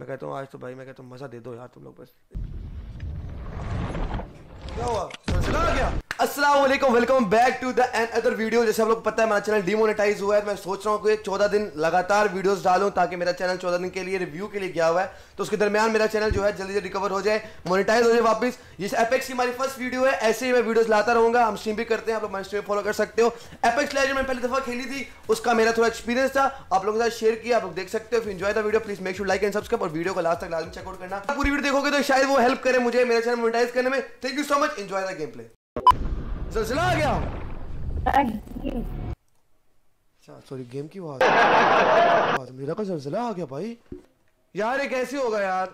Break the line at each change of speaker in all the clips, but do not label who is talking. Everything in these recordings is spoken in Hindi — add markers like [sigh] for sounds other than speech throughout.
मैं कहता हूँ, आज तो भाई, मैं कहता हूँ, मज़ा दे दो यार तुम लोग बस. क्या हुआ? आ गया? वालेकुम welcome back to the another video जैसे आप लोग पता है, मेरा चैनल डिमोनेटाइज हुआ है। मैं सोच रहा हूँ कि चौदह दिन लगातार वीडियोस डालूं ताकि मेरा चैनल चौदह दिन के लिए रिव्यू के लिए गया हुआ है। तो उसके दरमियान मेरा चैनल जो है जल्दी से रिकवर हो जाए मोनेटाइज हो जाए वापस। ये एपेक्स की हमारी फ़र्स्ट वीडियो है, ऐसे ही मैं वीडियोस लाता रहूँगा। हम स्ट्रीम भी करते हैं, आप लोग स्ट्रीम फॉलो कर सकते हो। एपेक्स लेजेंड मैंने पहली दफ़ा खेली थी, उसका मेरा थोड़ा एक्सपीरियंस था। आप लोगों के साथ शेयर किया, आप लोग देख सकते हो। Enjoy the video please make sure like and subscribe और वीडियो को लास्ट तक लाजमी चेकआउट करना। पूरी वीडियो देखोगे तो शायद वो हेल्प करे मुझे मेरा चैनल मोनेटाइज करने में। Thank you so much enjoy the game play सिलसिला आ गया। अच्छा सॉरी गेम की आवाज़ आवाज़ [laughs] मेरा का सिलसिला आ गया भाई। यार ये कैसे होगा यार?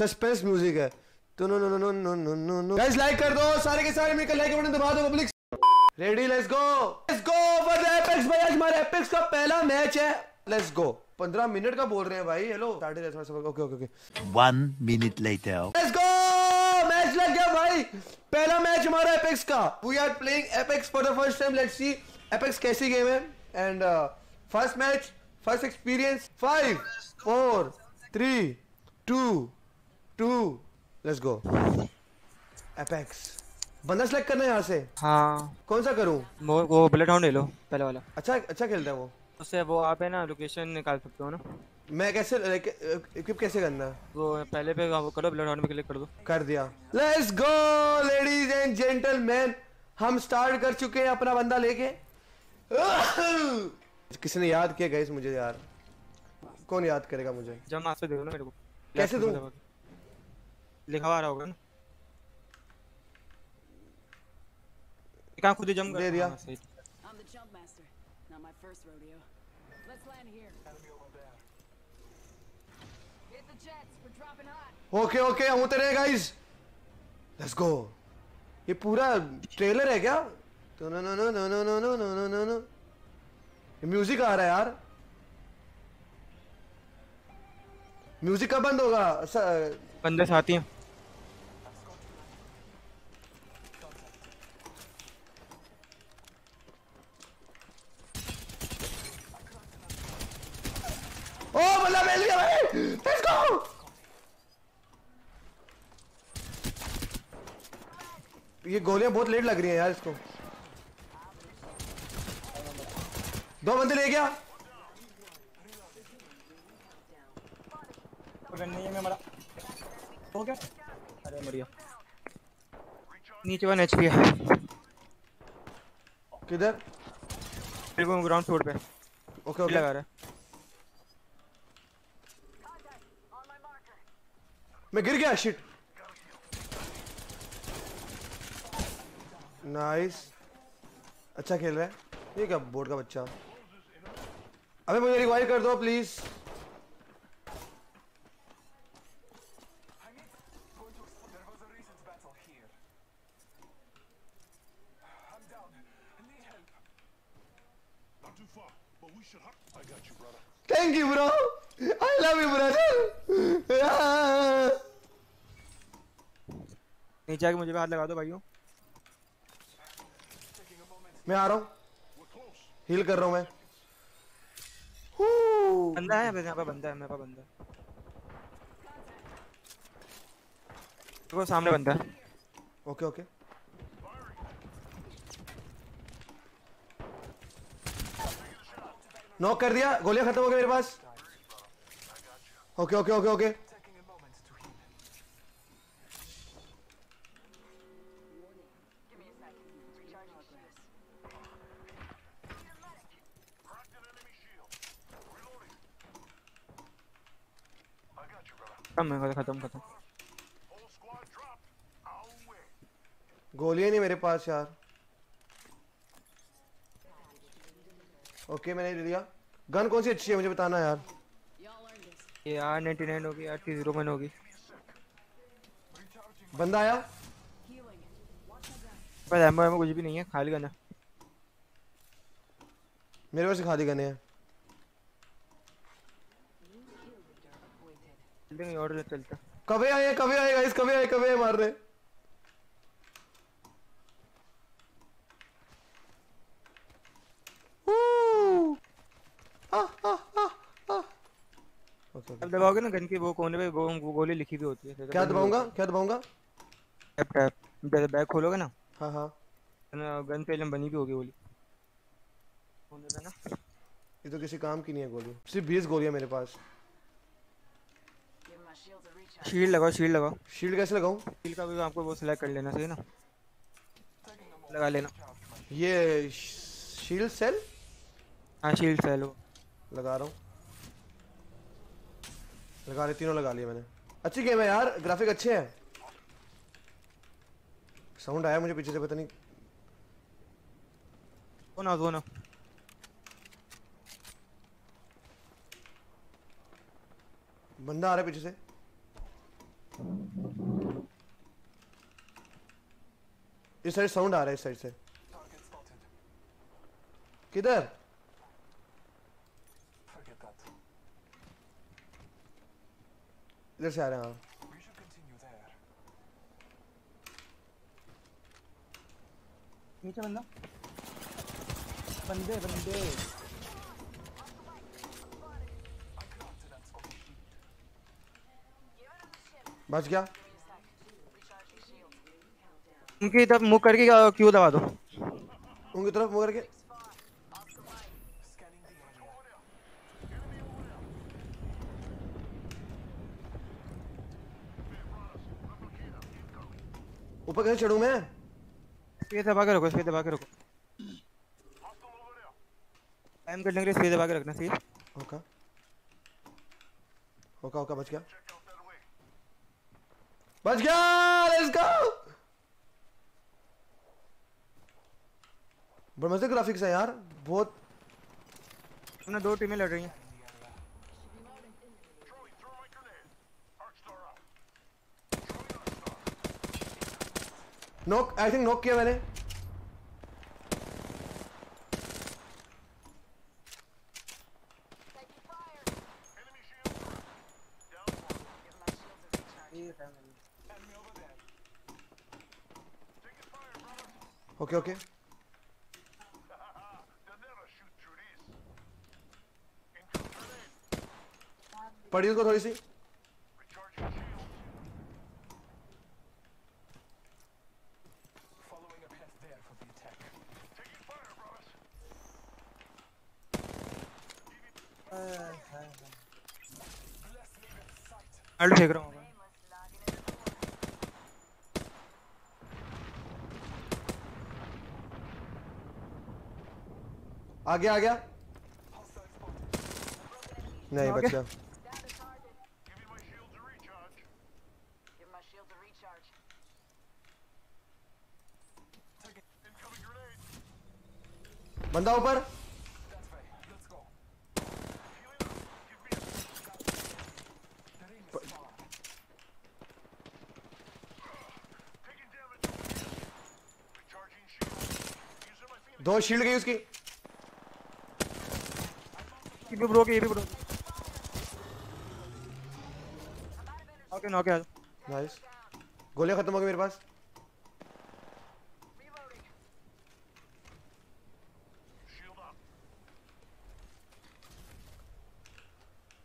सस्पेंस म्यूज़िक है। तो no no no no no no no no. Guys like कर दो सारे के सारे मिलकर लाइक बटन दबा दो public ready let's go let's go for the Apex भाई आज हमारे एपेक्स का पहला मैच है। लेट्स गो 15 मिनट का बोल रहे हैं भाई। Hello start okay okay okay
One minute later.
Let's go match लग गया भाई। पहला मैच हमारा एपेक्स का। We are playing Apex for the first time let's see Apex कैसी गेम है। And first match first experience five four three two two let's go Apex बंदा सेलेक्ट करना है यहाँ से।
हाँ।
कौन सा करूँ?
वो बुलेट हाउंड ले लो पहले वाला।
अच्छा अच्छा खेलता है वो।
उससे वो आप है ना लोकेशन निकाल सकते हो ना।
मैं कैसे इक्विप कैसे करना?
वो पहले पे वो करो बुलेट हाउंड पे क्लिक कर। दो
कर दिया। Let's go ladies and gentleman हम स्टार्ट कर चुके हैं अपना बंदा लेके। किसी ने याद किया गाइस मुझे यार? कौन याद करेगा मुझे?
जब मास्टर दे दो ना मेरे को।
कैसे दूँ?
लिखा हुआ रहा होगा ना। कहाँ खुद ही जम
दे दिया।
हाँ,
I'm the jump master. Not my first rodeo. Let's land here.
Okay okay हम उतरे गाइस लेट्स गो ये पूरा ट्रेलर है क्या? तो no no no no no no no no no no no ये म्यूज़िक आ रहा है यार. म्यूज़िक कब बंद होगा? पंद्रह
बंदे साथी हैं
ओ बंदा मिल गया भाई लेट्स गो ये गोलियाँ बहुत लेट लग रही हैं यार इसको। दो बंदे ले गया।
है अरे मर। गया? नीचे वन एचपी है।
किधर?
ग्राउंड फ्लोर पे।
Okay okay.
लगा रहा है।
मैं गिर गया शिट नाइस अच्छा खेल रहा है। ये क्या बोर्ड का बच्चा? अबे मुझे रिवाइव कर दो please thank you bro I love you brother
नीचे आके मुझे भी हाथ लगा दो, भाइयों।
मैं आ रहा हूँ। हील कर रहा हूँ मैं।
बंदा है मेरे यहाँ पे बंदा है मेरे पास बंदा वो सामने बंदा है।
ओके ओके नॉक कर दिया गोलियाँ खत्म हो गई मेरे पास। ओके ओके ओके ओके
खत्म है खत्म खत्म
गोलियाँ नहीं मेरे पास यार। ओके मैंने ले लिया। गन कौन सी अच्छी है मुझे बताना यार.
ये आर नाइनटी नाइन होगी आर टी ज़ीरो वन होगी।
बंदा आया?
पर एमओ एमओ कुछ भी नहीं है खाली करना
मेरे पास खाली गने हैं।
चलते कहीं और चलते
कबे आए कबे आए गाइस कबे आए कबे मार रहे
अब दबाओगे ना गन की वो कोने पे वो, गोली लिखी भी होती है
क्या दबाऊँगा? क्या दबाऊँगा?
टैप टैप जैसे बैग खोलोगे ना?
हाँ हाँ।
गन पहले बनी भी होगी गोली। कोने पे ना
ये तो किसी काम की नहीं है गोली। सिर्फ़ बीस गोलियाँ मेरे पास।
शील्ड लगाओ शील्ड लगाओ।
शील्ड कैसे लगाऊँ?
शील्ड का भी आपको वो सिलेक्ट कर लेना सही ना? लगा लेना।
ये शील्ड सेल?
हाँ शील्ड है लो
लगा रहा हूँ। लगा रहे तीनों लगा लिए मैंने। अच्छी गेम है यार ग्राफिक अच्छे हैं। साउंड आया मुझे पीछे से पता नहीं।
वो ना वो ना।
बंदा आ रहा है पीछे से। इस साइड साउंड आ रहा है, इस साइड से। किधर? इधर से आ रहे हैं हाँ।
नीचे बंदा। बंदे बंदे।
बच गया।
उनकी तरफ़ मुँह करके क्यों दबा दो?
उनकी तरफ़ मुँह करके। ऊपर कैसे चढ़ूं मैं?
स्पेस दबा के रखो स्पेस दबा के रखो टाइम करने के लिए स्पेस दबा के रखना चाहिए
ओका ओका ओका बच गया। बच गया लेट्स गो बड़ा मज़े ग्राफिक्स है यार बहुत
हमने दो टीमें लड़ रही हैं।
नॉक आई थिंक नॉक किया मैंने। ओके ओके पड़ी उसको थोड़ी सी।
अल्ट फेंक रहा हूँ
आ गया आ गया। नहीं बच
गया?
बंदा ऊपर। दो शील्ड गई उसकी।
भी ब्रो के ये भी ब्रो ओके नॉक है
नाइस गोलियाँ खत्म हो गई मेरे पास।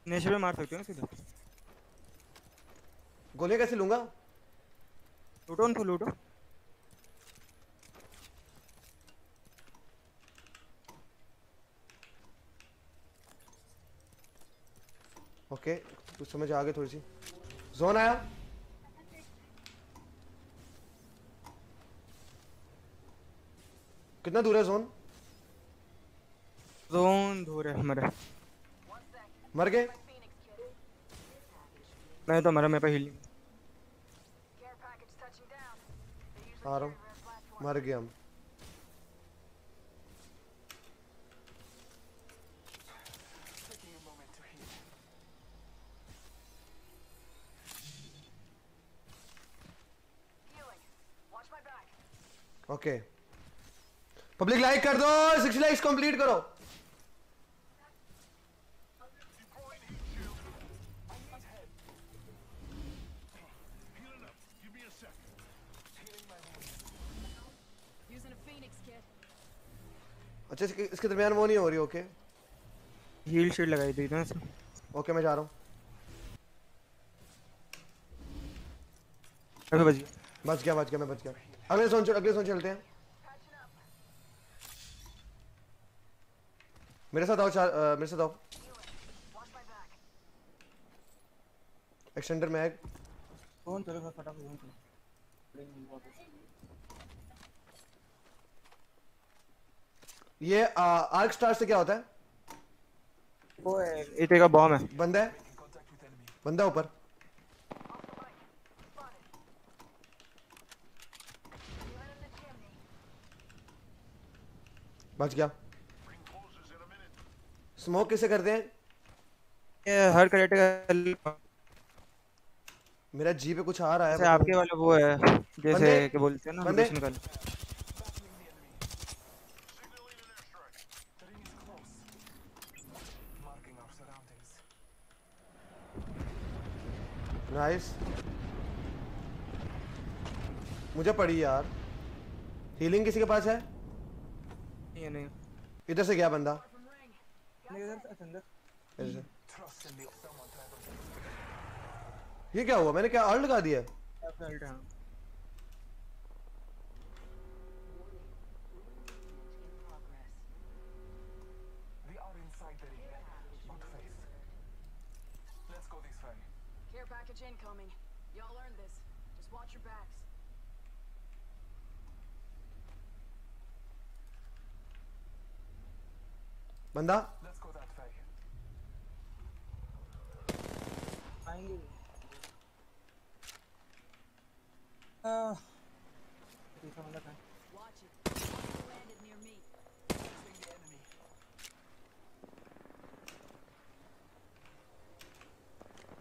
नेशर में मार सकते हो ना सीधा।
गोलियाँ कैसे लूँगा?
लूटो उनको लूटो।
ओके कुछ समझ आ गई थोड़ी सी जोन आया। कितना दूर है जोन?
जोन दूर है मरे
मर गए?
मैं तो मरा मेरे पे हीलिंग
usually
आ रहा हूँ. मर गए हम। ओके। पब्लिक लाइक कर दो सिक्स लाइक्स कंप्लीट करो। अच्छा इसके दरमियान वो नहीं हो रही ओके।
हील शील्ड लगाई थी ना
ओके मैं जा रहा हूँ।
बच गया
बच गया मैं बच गया। अगले सोन चल अगले सोन चलते हैं। मेरे साथ आओ चार अ, मेरे साथ आओ। एक्सटेंडर मैग
कौन चलो मैं फटाफट कौन चलो।
ये आर्क स्टार से क्या होता है?
वो एटे का बॉम्ब है।
बंदा है। बंदा ऊपर। बच गया। स्मोक किसे करते हैं?
ये हर करेक्टर का
मेरा जी पे कुछ आ रहा है
जैसे आपके वाला वो है जैसे क्या बोलते हैं ना
बंदे-
का
नाइस मुझे पड़ी यार। हीलिंग किसी के पास है?
ये नहीं
इधर से गया बंदा
अंदर
इधर से ये क्या हुआ मैंने क्या अल्ट लगा दिया है?
Care package incoming. Y'all earned this. Just watch your backs.
Enemy.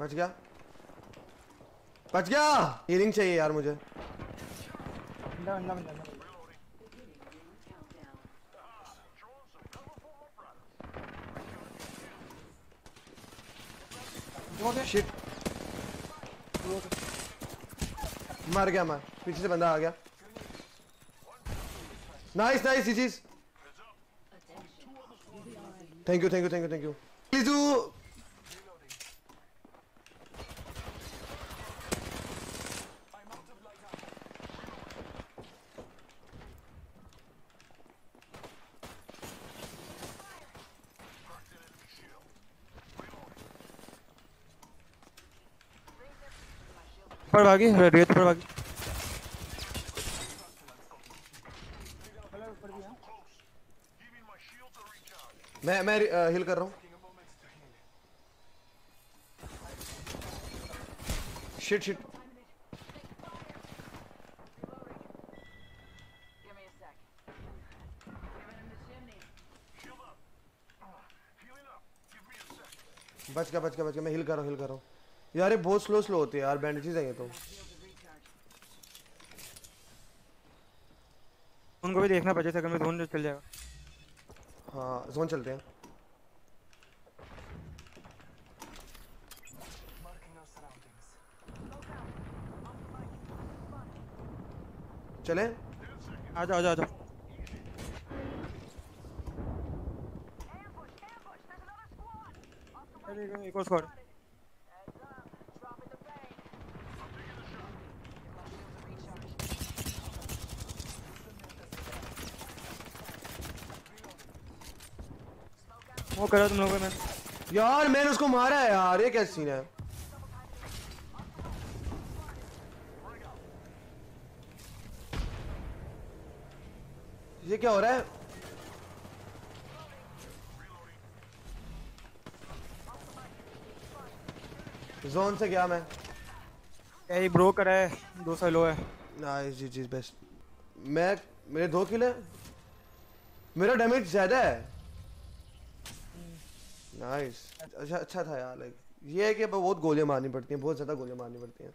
बच गया। बच गया! हीलिंग चाहिए यार मुझे।
बंदा बंदा बंदा।
शिट मर गया मैं। पीछे से बंदा आ गया। Nice nice thank you thank you thank you thank you please do
ऊपर भागी रेत पर भागी।
मैं मैं आ, हिल कर रहा हूँ। Shit shit. बच गया बच गया बच गया। मैं हिल कर रहा हूँ हिल कर रहा हूँ। यार ये बहुत स्लो स्लो होते हैं यार बैंडेजेस हैं ये तो.
उनको भी देखना पचे सेकंड में धुन चल जाएगा
हाँ जोन चलते हैं. चलें
आ जाओ आ जाओ एक और स्क्वाड करा तुम लोगों ने।
यार मैंने उसको मारा है यार ये क्या सीन है? ये क्या हो रहा है? जोन से गया मैं।
क्या ये ब्रो करा है दो सौ लो है
नाइस जी जी बेस्ट मैं मेरे दो किल है। मेरा डैमेज ज़्यादा है। नाइस अच्छा अच्छा था यार लाइक ये है कि बहुत गोलियाँ मारनी पड़ती हैं, बहुत ज़्यादा गोलियाँ मारनी पड़ती हैं।